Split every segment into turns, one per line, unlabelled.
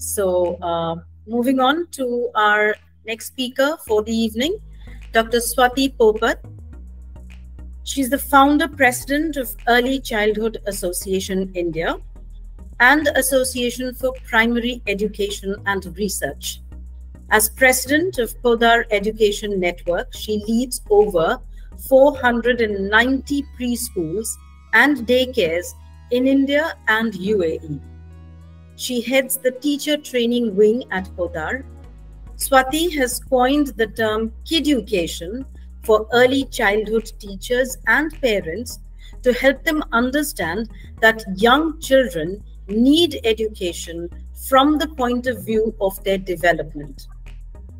So, uh, moving on to our next speaker for the evening, Dr. Swati Popat. She's the founder president of Early Childhood Association India and Association for Primary Education and Research. As president of Podar Education Network, she leads over 490 preschools and daycares in India and UAE. She heads the teacher training wing at Podar. Swati has coined the term kiducation for early childhood teachers and parents to help them understand that young children need education from the point of view of their development.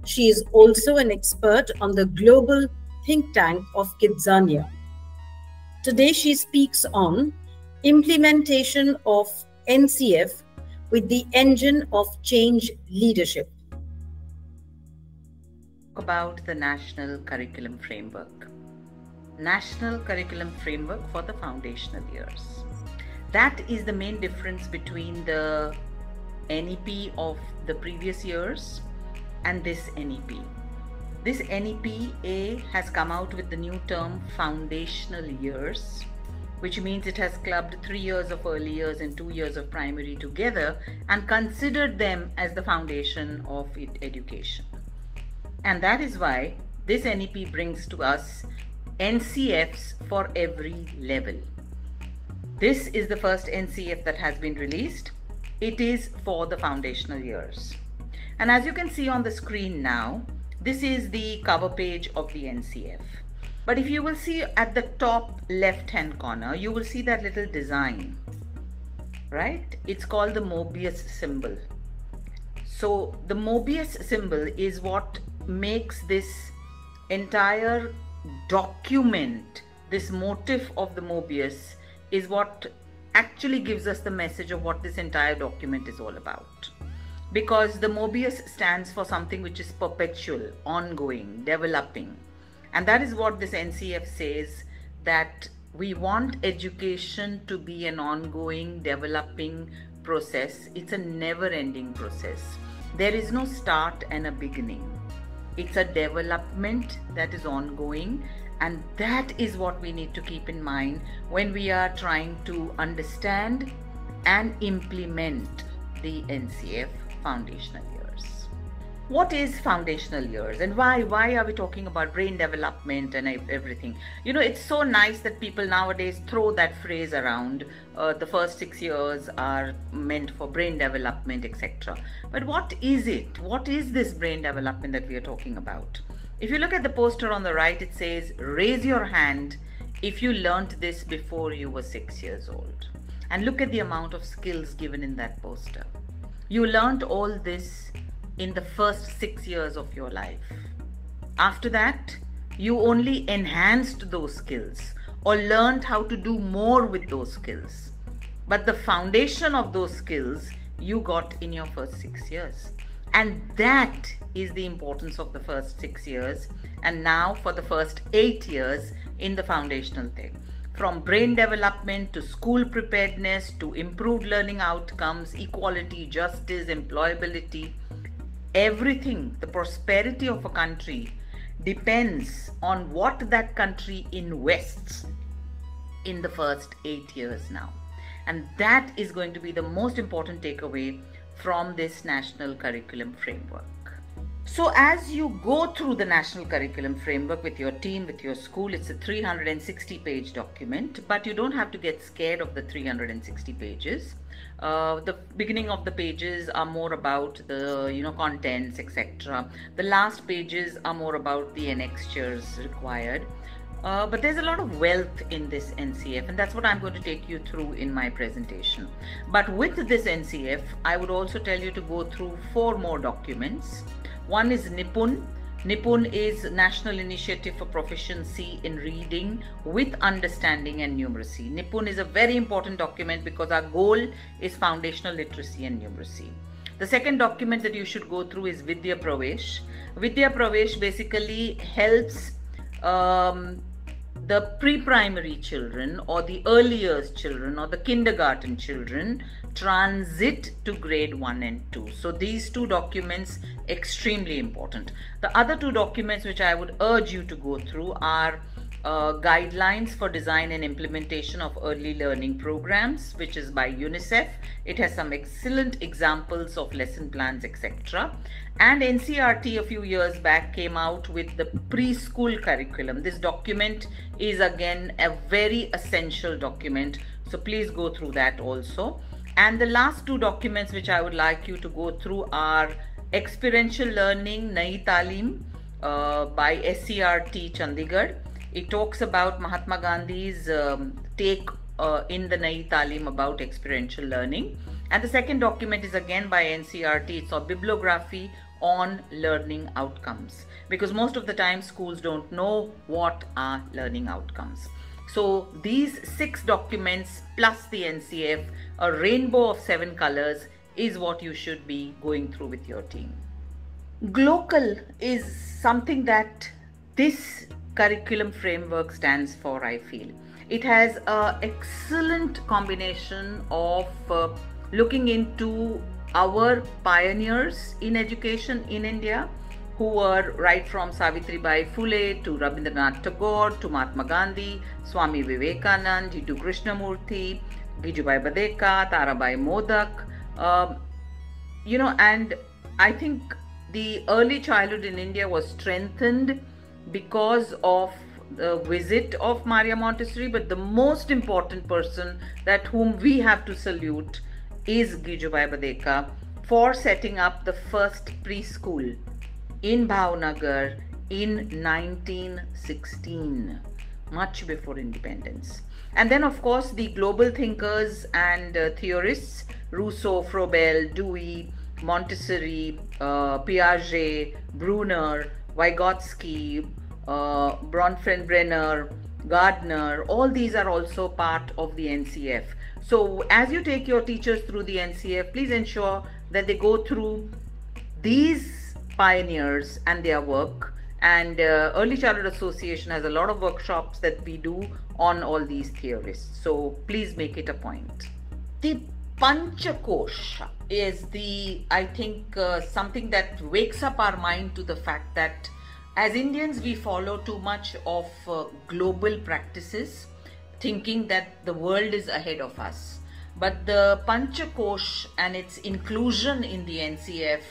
She is also an expert on the global think tank of Kidzania. Today, she speaks on implementation of NCF with the engine of change leadership.
About the National Curriculum Framework. National Curriculum Framework for the foundational years. That is the main difference between the NEP of the previous years and this NEP. This NEPA has come out with the new term foundational years which means it has clubbed three years of early years and two years of primary together and considered them as the foundation of education. And that is why this NEP brings to us NCFs for every level. This is the first NCF that has been released. It is for the foundational years. And as you can see on the screen now, this is the cover page of the NCF. But if you will see at the top left hand corner, you will see that little design, right? It's called the Mobius symbol. So the Mobius symbol is what makes this entire document, this motif of the Mobius is what actually gives us the message of what this entire document is all about. Because the Mobius stands for something which is perpetual, ongoing, developing and that is what this NCF says that we want education to be an ongoing, developing process. It's a never ending process. There is no start and a beginning. It's a development that is ongoing, and that is what we need to keep in mind when we are trying to understand and implement the NCF foundational what is foundational years? And why why are we talking about brain development and everything? You know it's so nice that people nowadays throw that phrase around uh, the first six years are meant for brain development etc but what is it? What is this brain development that we are talking about? If you look at the poster on the right it says raise your hand if you learned this before you were six years old. And look at the amount of skills given in that poster. You learned all this in the first six years of your life. After that, you only enhanced those skills or learned how to do more with those skills. But the foundation of those skills you got in your first six years. And that is the importance of the first six years. And now for the first eight years in the foundational thing. From brain development to school preparedness to improved learning outcomes, equality, justice, employability, everything, the prosperity of a country depends on what that country invests in the first eight years now. And that is going to be the most important takeaway from this national curriculum framework. So, as you go through the national curriculum framework with your team, with your school, it's a 360 page document, but you don't have to get scared of the 360 pages uh, the beginning of the pages are more about the you know contents etc the last pages are more about the annexures required uh, but there's a lot of wealth in this NCF, and that's what I'm going to take you through in my presentation. But with this NCF, I would also tell you to go through four more documents. One is Nipun, Nipun is National Initiative for Proficiency in Reading with Understanding and Numeracy. Nipun is a very important document because our goal is foundational literacy and numeracy. The second document that you should go through is Vidya Pravesh. Vidya Pravesh basically helps um, the pre-primary children or the earliest children or the kindergarten children transit to grade 1 and 2 so these two documents extremely important. The other two documents which i would urge you to go through are uh, guidelines for design and implementation of early learning programs, which is by UNICEF. It has some excellent examples of lesson plans, etc. And NCERT a few years back came out with the preschool curriculum. This document is again a very essential document. So please go through that also. And the last two documents which I would like you to go through are Experiential Learning Nai Talim uh, by SCRT Chandigarh it talks about Mahatma Gandhi's um, take uh, in the Nai Talim about experiential learning. And the second document is again by NCERT. It's a bibliography on learning outcomes because most of the time schools don't know what are learning outcomes. So these six documents plus the NCF, a rainbow of seven colors is what you should be going through with your team. Glocal is something that this curriculum framework stands for, I feel. It has an excellent combination of uh, looking into our pioneers in education in India, who were right from Savitri Bai Phule to Rabindranath Tagore to Mahatma Gandhi, Swami Vivekanand, Jiddu Krishnamurti, Gijubhai Badheka, Tarabai Modak, um, you know, and I think the early childhood in India was strengthened because of the visit of Maria Montessori, but the most important person that whom we have to salute is Gijubhai Badheka for setting up the first preschool in Bhavnagar in 1916, much before independence. And then, of course, the global thinkers and uh, theorists Rousseau, Froebel, Dewey, Montessori, uh, Piaget, Bruner, Vygotsky, uh, Bronfenbrenner, Gardner, all these are also part of the NCF. So as you take your teachers through the NCF, please ensure that they go through these pioneers and their work. And uh, Early Childhood Association has a lot of workshops that we do on all these theorists. So please make it a point. Panchakosha is the, I think, uh, something that wakes up our mind to the fact that as Indians, we follow too much of uh, global practices, thinking that the world is ahead of us. But the Panchakosh and its inclusion in the NCF,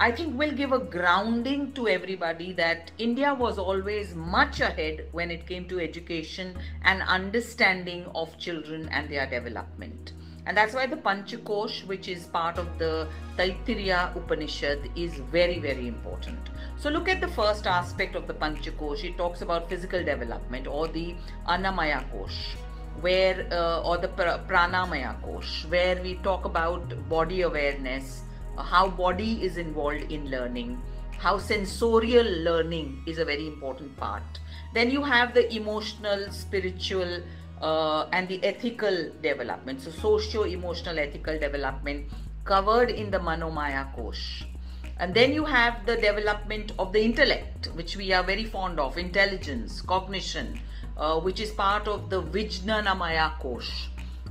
I think will give a grounding to everybody that India was always much ahead when it came to education and understanding of children and their development. And that's why the Panchakosh, which is part of the Taittiriya Upanishad, is very, very important. So look at the first aspect of the Panchakosh. It talks about physical development or the Annamaya Kosh, where uh, or the Pranamaya Kosh, where we talk about body awareness, uh, how body is involved in learning, how sensorial learning is a very important part. Then you have the emotional, spiritual, uh, and the ethical development. So, socio emotional ethical development covered in the Manomaya Kosh. And then you have the development of the intellect, which we are very fond of, intelligence, cognition, uh, which is part of the Vijnanamaya Kosh.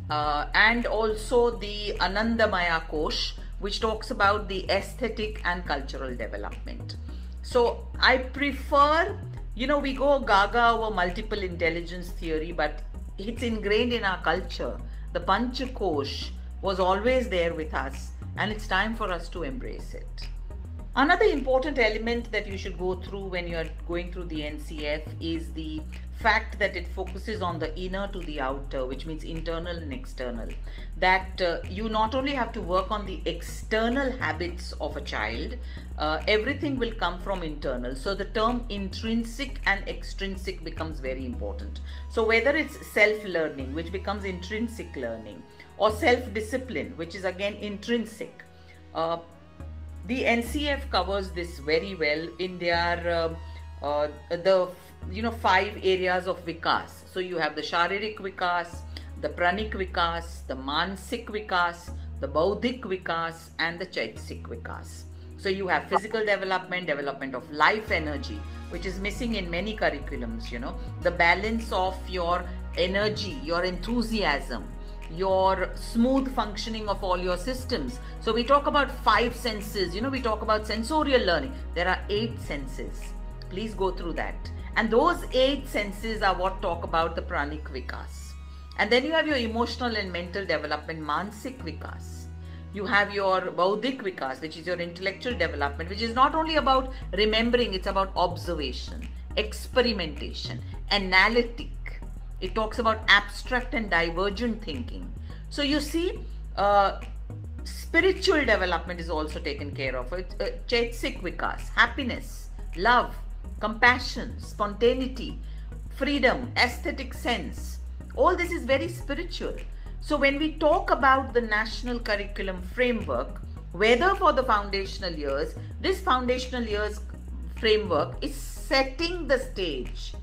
Uh, and also the Anandamaya Kosh, which talks about the aesthetic and cultural development. So I prefer, you know, we go gaga over multiple intelligence theory, but it's ingrained in our culture. The Panchakosh was always there with us, and it's time for us to embrace it. Another important element that you should go through when you are going through the NCF is the fact that it focuses on the inner to the outer, which means internal and external. That uh, you not only have to work on the external habits of a child, uh, everything will come from internal. So the term intrinsic and extrinsic becomes very important. So whether it's self learning, which becomes intrinsic learning, or self discipline, which is again intrinsic. Uh, the NCF covers this very well in their uh, uh, the you know five areas of vikas so you have the sharirik vikas the pranik vikas the mansik vikas the bauddhik vikas and the chaitasik vikas so you have physical development development of life energy which is missing in many curriculums, you know, the balance of your energy, your enthusiasm, your smooth functioning of all your systems. So we talk about five senses, you know, we talk about sensorial learning. There are eight senses. Please go through that. And those eight senses are what talk about the pranic vikas. And then you have your emotional and mental development, mansik vikas. You have your bauddhik vikas, which is your intellectual development, which is not only about remembering, it's about observation, experimentation, analytic, it talks about abstract and divergent thinking. So you see, uh, spiritual development is also taken care of. It's uh, vikas, happiness, love, compassion, spontaneity, freedom, aesthetic sense. All this is very spiritual. So when we talk about the national curriculum framework, whether for the foundational years, this foundational years framework is setting the stage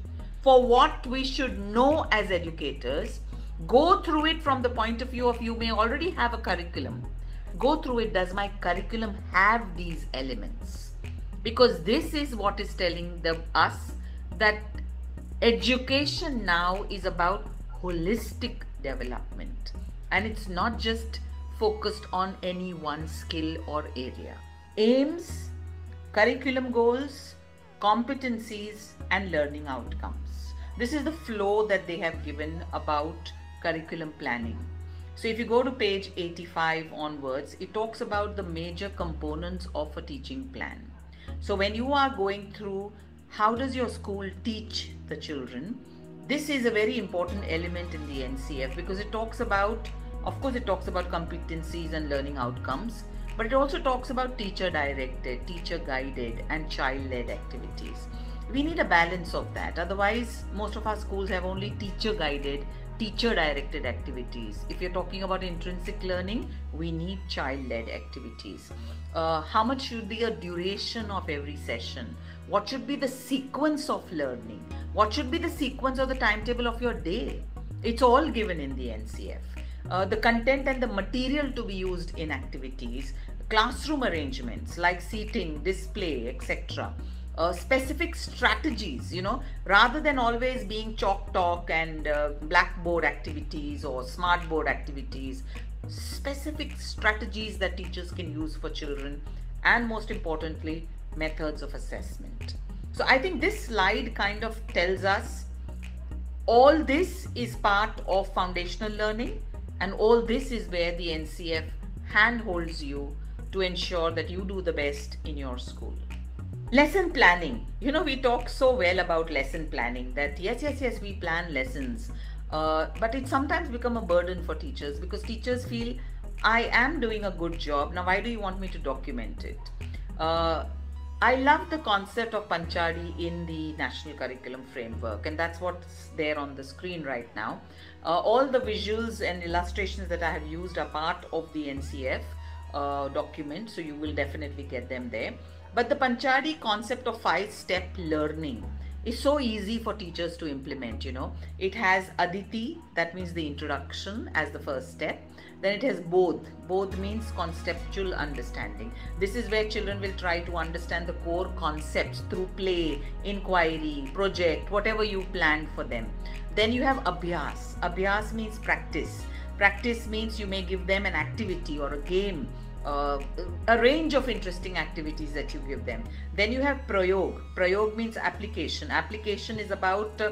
for what we should know as educators. Go through it from the point of view of you may already have a curriculum. Go through it. Does my curriculum have these elements? Because this is what is telling the, us that education now is about holistic development and it's not just focused on any one skill or area. Aims, curriculum goals, competencies, and learning outcomes. This is the flow that they have given about curriculum planning. So if you go to page 85 onwards, it talks about the major components of a teaching plan. So when you are going through how does your school teach the children, this is a very important element in the NCF because it talks about, of course, it talks about competencies and learning outcomes, but it also talks about teacher directed, teacher guided, and child led activities. We need a balance of that. Otherwise most of our schools have only teacher guided teacher directed activities. If you're talking about intrinsic learning we need child led activities. Uh, how much should be a duration of every session? What should be the sequence of learning? What should be the sequence or the timetable of your day? It's all given in the ncf uh, the content and the material to be used in activities classroom arrangements like seating display etc uh, specific strategies, you know, rather than always being chalk talk and uh, blackboard activities or smart board activities, specific strategies that teachers can use for children, and most importantly, methods of assessment. So I think this slide kind of tells us all this is part of foundational learning, and all this is where the NCF handholds you to ensure that you do the best in your school lesson planning. You know we talk so well about lesson planning that yes yes yes we plan lessons. Uh, but it sometimes become a burden for teachers because teachers feel i am doing a good job. Now why do you want me to document it? Uh, i love the concept of panchadi in the national curriculum framework and that's what's there on the screen right now. Uh, all the visuals and illustrations that i have used are part of the ncf uh, document so you will definitely get them there but the Panchadi concept of five step learning is so easy for teachers to implement, you know. It has Aditi, that means the introduction as the first step. Then it has Bodh. Bodh means conceptual understanding. This is where children will try to understand the core concepts through play, inquiry, project, whatever you planned for them. Then you have Abhyas. Abhyas means practice. Practice means you may give them an activity or a game uh, a range of interesting activities that you give them. Then you have prayog. Prayog means application. Application is about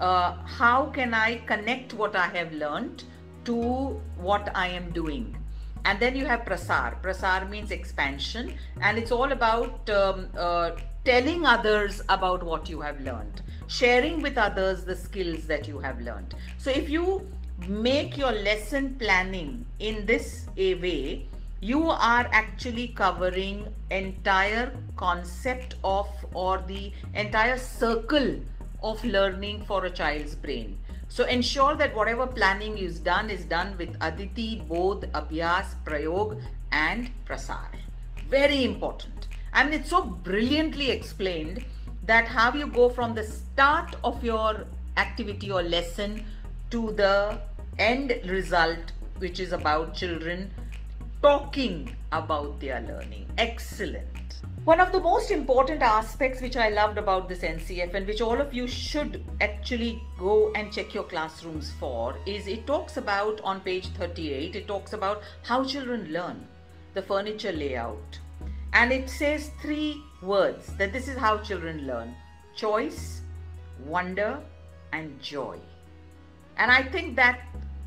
uh, how can I connect what I have learned to what I am doing. And then you have prasar. Prasar means expansion, and it's all about um, uh, telling others about what you have learned, sharing with others the skills that you have learned. So if you make your lesson planning in this a way, you are actually covering entire concept of or the entire circle of learning for a child's brain. So ensure that whatever planning is done is done with aditi bodh abhyas prayog and prasar. Very important. I mean, it's so brilliantly explained that how you go from the start of your activity or lesson to the end result which is about children talking about their learning. Excellent. One of the most important aspects which I loved about this NCF and which all of you should actually go and check your classrooms for is it talks about on page 38, it talks about how children learn the furniture layout. And it says three words that this is how children learn choice, wonder, and joy. And I think that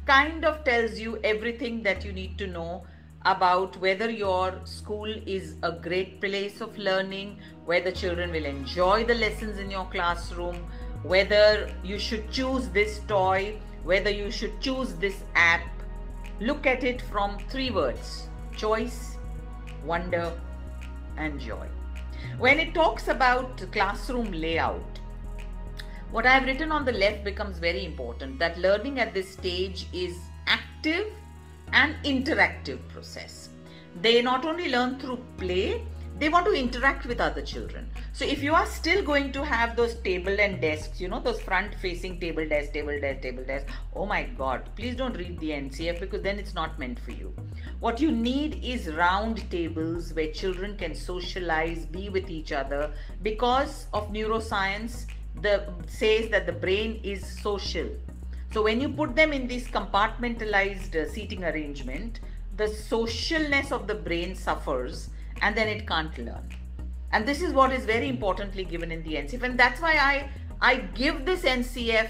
kind of tells you everything that you need to know about whether your school is a great place of learning, whether children will enjoy the lessons in your classroom, whether you should choose this toy, whether you should choose this app. Look at it from three words choice, wonder, and joy. When it talks about classroom layout, what I have written on the left becomes very important that learning at this stage is active and interactive process. They not only learn through play, they want to interact with other children. So if you are still going to have those table and desks, you know, those front facing table desk, table desk, table desk, oh my God, please don't read the NCF because then it's not meant for you. What you need is round tables where children can socialize, be with each other because of neuroscience the says that the brain is social so when you put them in this compartmentalized uh, seating arrangement, the socialness of the brain suffers and then it can't learn. And this is what is very importantly given in the NCF. And that's why I, I give this NCF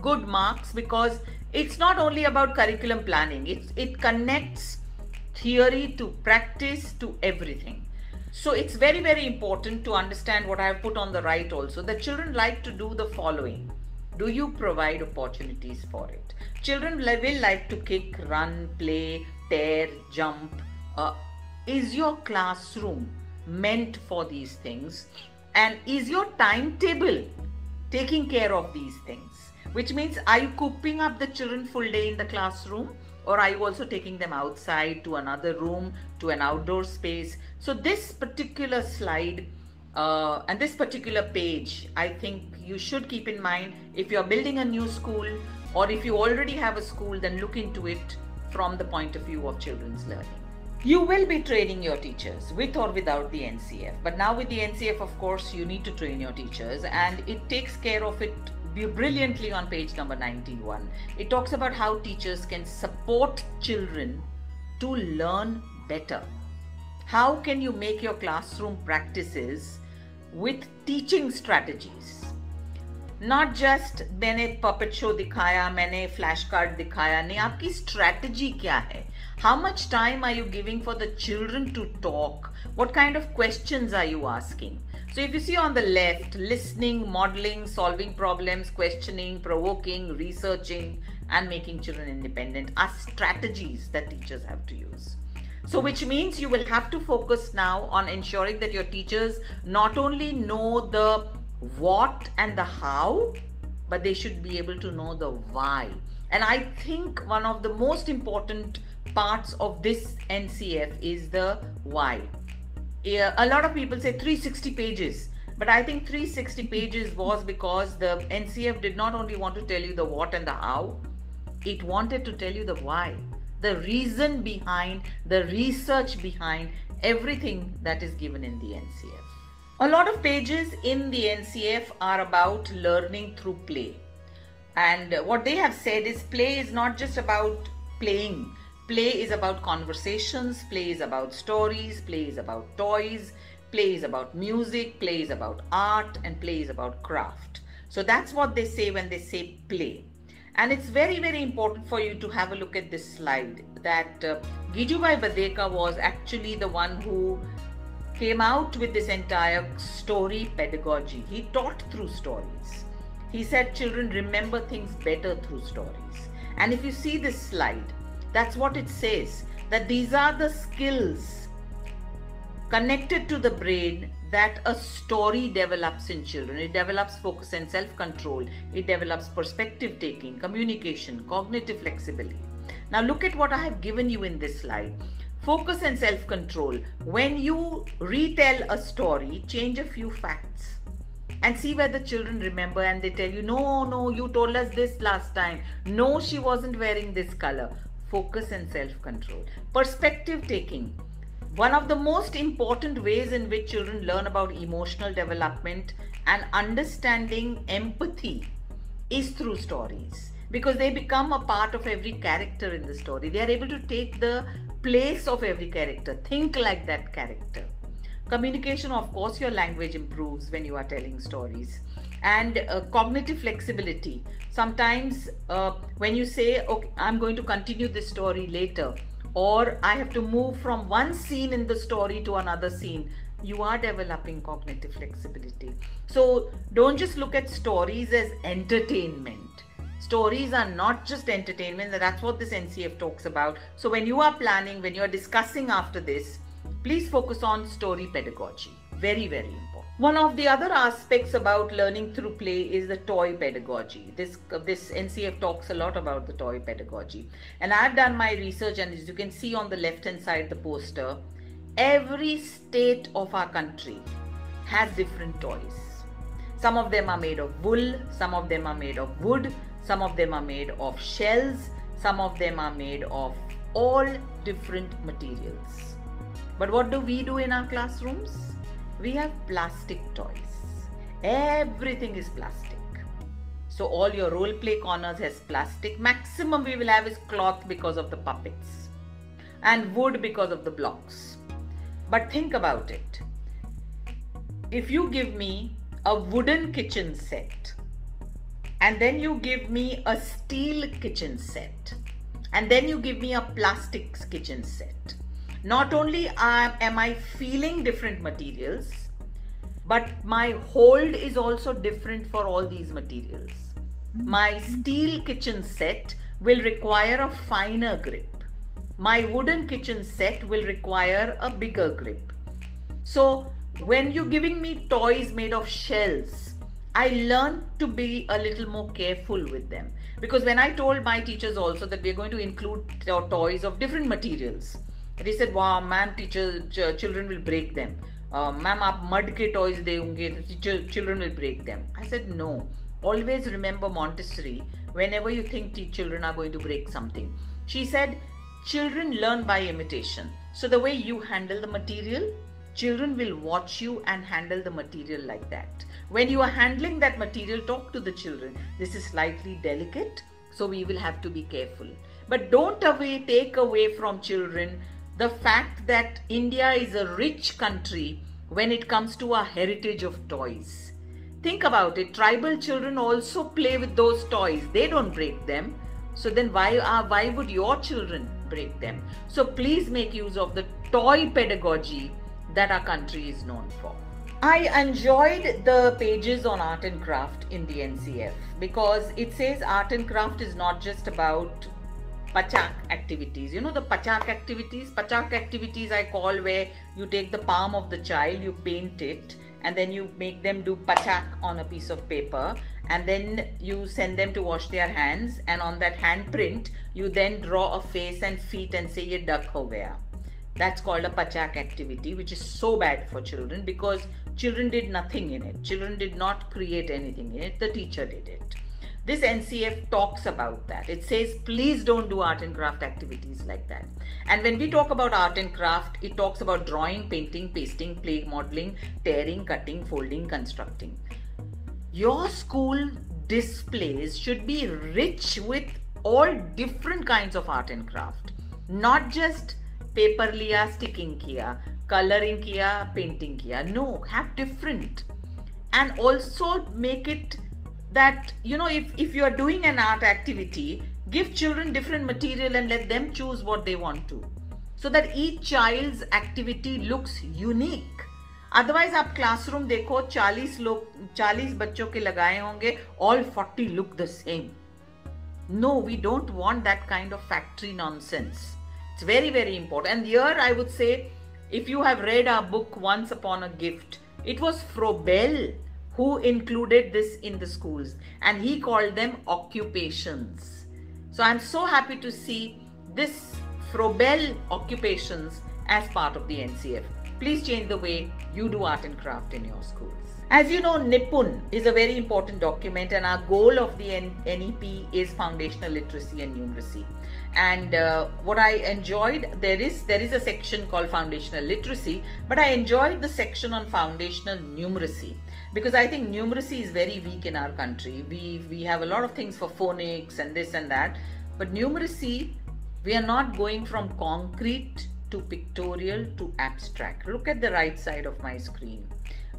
good marks because it's not only about curriculum planning, it's, it connects theory to practice to everything. So it's very, very important to understand what I have put on the right also. The children like to do the following do you provide opportunities for it? Children will like to kick, run, play, tear, jump. Uh, is your classroom meant for these things? And is your timetable taking care of these things? Which means, are you cooping up the children full day in the classroom? Or are you also taking them outside to another room, to an outdoor space? So, this particular slide uh, and this particular page, I think you should keep in mind if you're building a new school or if you already have a school, then look into it from the point of view of children's learning. You will be training your teachers with or without the NCF. But now, with the NCF, of course, you need to train your teachers, and it takes care of it brilliantly on page number 91. It talks about how teachers can support children to learn better. How can you make your classroom practices with teaching strategies not just मैंने puppet show दिखाया मैंने flash card दिखाया नहीं आपकी strategy क्या है how much time are you giving for the children to talk what kind of questions are you asking so if you see on the left listening modeling solving problems questioning provoking researching and making children independent are strategies that teachers have to use so, which means you will have to focus now on ensuring that your teachers not only know the what and the how, but they should be able to know the why. And I think one of the most important parts of this NCF is the why. A lot of people say 360 pages, but I think 360 pages was because the NCF did not only want to tell you the what and the how, it wanted to tell you the why the reason behind, the research behind everything that is given in the NCF. A lot of pages in the NCF are about learning through play. And what they have said is play is not just about playing. Play is about conversations, play is about stories, play is about toys, play is about music, play is about art, and play is about craft. So that's what they say when they say play. And it's very, very important for you to have a look at this slide that uh, Gijubhai Badheka was actually the one who came out with this entire story pedagogy. He taught through stories. He said children remember things better through stories. And if you see this slide, that's what it says that these are the skills connected to the brain that a story develops in children. It develops focus and self control, it develops perspective taking, communication, cognitive flexibility. Now, look at what I have given you in this slide focus and self control. When you retell a story, change a few facts and see where the children remember and they tell you, no, no, you told us this last time. No, she wasn't wearing this color. Focus and self control. Perspective taking one of the most important ways in which children learn about emotional development and understanding empathy is through stories because they become a part of every character in the story. They are able to take the place of every character, think like that character. Communication, of course, your language improves when you are telling stories. And uh, cognitive flexibility. Sometimes uh, when you say, okay, I'm going to continue this story later, or I have to move from one scene in the story to another scene, you are developing cognitive flexibility. So don't just look at stories as entertainment. Stories are not just entertainment, that's what this NCF talks about. So when you are planning, when you are discussing after this, please focus on story pedagogy. Very, very important. One of the other aspects about learning through play is the toy pedagogy. This, this NCF talks a lot about the toy pedagogy. And I've done my research, and as you can see on the left hand side, the poster, every state of our country has different toys. Some of them are made of wool, some of them are made of wood, some of them are made of shells, some of them are made of all different materials. But what do we do in our classrooms? We have plastic toys. Everything is plastic. So all your role play corners has plastic. Maximum we will have is cloth because of the puppets and wood because of the blocks. But think about it. If you give me a wooden kitchen set and then you give me a steel kitchen set and then you give me a plastic kitchen set not only am i feeling different materials but my hold is also different for all these materials. Hmm. My steel kitchen set will require a finer grip. My wooden kitchen set will require a bigger grip. So when you're giving me toys made of shells, I learned to be a little more careful with them. Because when I told my teachers also that we're going to include toys of different materials, and he said wow ma'am teacher ch- children will break them. Uh, ma'am aap mud ke toys deunge the teacher children will break them. I said no. Always remember montessori whenever you think children are going to break something. She said children learn by imitation. So the way you handle the material children will watch you and handle the material like that. When you are handling that material talk to the children. This is slightly delicate so we will have to be careful. But don't away take away from children the fact that India is a rich country when it comes to our heritage of toys. Think about it. Tribal children also play with those toys. They don't break them. So then why are why would your children break them? So please make use of the toy pedagogy that our country is known for. I enjoyed the pages on art and craft in the NCF because it says art and craft is not just about pachak activities. You know the pachak activities? Pachak activities I call where you take the palm of the child, you paint it, and then you make them do pachak on a piece of paper, and then you send them to wash their hands, and on that handprint, you then draw a face and feet and say ye duck ho gaya. That's called a pachak activity, which is so bad for children because children did nothing in it. Children did not create anything in it. The teacher did it This NCF talks about that. It says, please don't do art and craft activities like that. And when we talk about art and craft, it talks about drawing, painting, pasting, play modeling, tearing, cutting, folding, constructing. Your school displays should be rich with all different kinds of art and craft, not just paper लिया sticking किया colouring किया painting किया no have different and also make it that you know if, if you are doing an art activity give children different material and let them choose what they want to so that each child's activity looks unique otherwise आप classroom देखो 40 लोग 40 बच्चों के लगाए होंगे all 40 look the same no we don't want that kind of factory nonsense it's very, very important. And here I would say, if you have read our book Once Upon a Gift, it was Froebel who included this in the schools and he called them occupations. So I'm so happy to see this Froebel occupations as part of the NCF. Please change the way you do art and craft in your schools. As you know, Nipun is a very important document, and our goal of the NEP is foundational literacy and numeracy. And uh, what i enjoyed there is there is a section called foundational literacy but i enjoyed the section on foundational numeracy. Because i think numeracy is very weak in our country. We we have a lot of things for phonics and this and that. But numeracy we are not going from concrete to pictorial to abstract. Look at the right side of my screen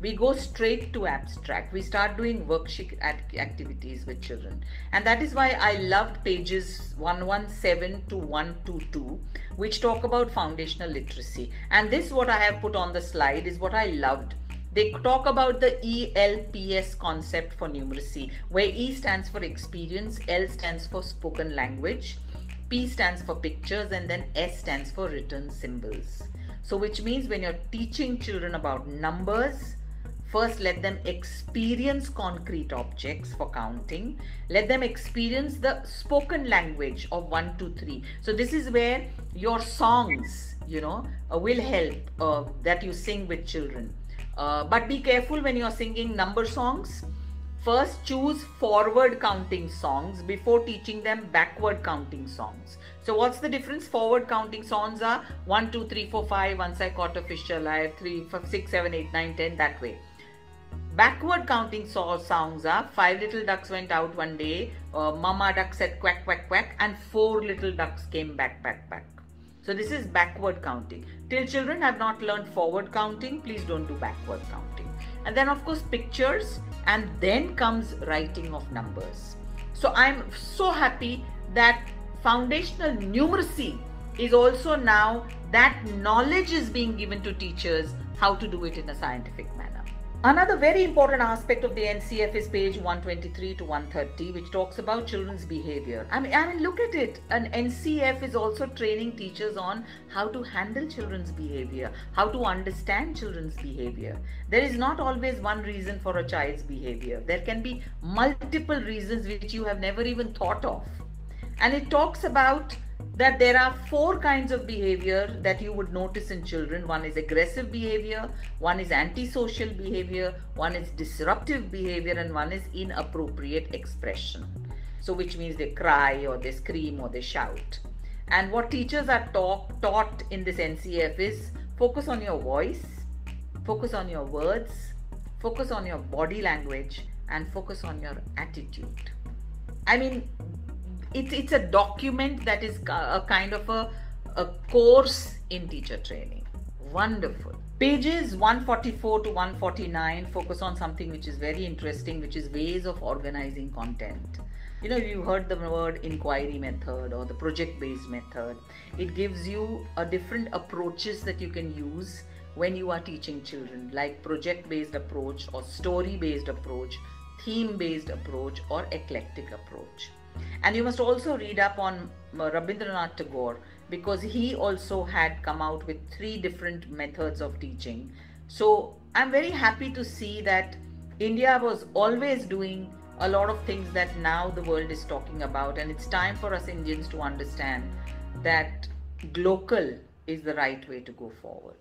we go straight to abstract. We start doing worksheet activities with children. And that is why i loved pages 117 to 122 which talk about foundational literacy. And this what i have put on the slide is what i loved. They talk about the ELPS concept for numeracy, where E stands for experience, L stands for spoken language, P stands for pictures, and then S stands for written symbols. So, which means when you're teaching children about numbers, First, let them experience concrete objects for counting. Let them experience the spoken language of one, two, three. So this is where your songs, you know, uh, will help uh, that you sing with children. Uh, but be careful when you're singing number songs. First, choose forward counting songs before teaching them backward counting songs. So, what's the difference? Forward counting songs are 1, 2, 3, 4, 5, once I caught a fish alive, 3, 5, 6, 7, 8, 9, 10, that way backward counting saw sounds are five little ducks went out one day, uh, mama duck said quack, quack, quack, and four little ducks came back, back, back. So this is backward counting. Till children have not learned forward counting, please don't do backward counting. And then of course pictures and then comes writing of numbers. So I'm so happy that foundational numeracy is also now that knowledge is being given to teachers how to do it in a scientific manner. Another very important aspect of the NCF is page 123 to 130, which talks about children's behavior. I mean, I mean, look at it. An NCF is also training teachers on how to handle children's behavior, how to understand children's behavior. There is not always one reason for a child's behavior. There can be multiple reasons which you have never even thought of. And it talks about that there are four kinds of behavior that you would notice in children. One is aggressive behavior, one is antisocial behavior, one is disruptive behavior, and one is inappropriate expression. So, which means they cry or they scream or they shout. And what teachers are taught, taught in this NCF is focus on your voice, focus on your words, focus on your body language, and focus on your attitude. I mean, it's it's a document that is a kind of a, a course in teacher training. Wonderful. Pages 144 to 149 focus on something which is very interesting which is ways of organizing content. You know you heard the word inquiry method or the project based method. It gives you a different approaches that you can use when you are teaching children like project based approach or story based approach theme based approach or eclectic approach and you must also read up on uh, Rabindranath Tagore because he also had come out with three different methods of teaching. So I'm very happy to see that India was always doing a lot of things that now the world is talking about, and it's time for us Indians to understand that local is the right way to go forward.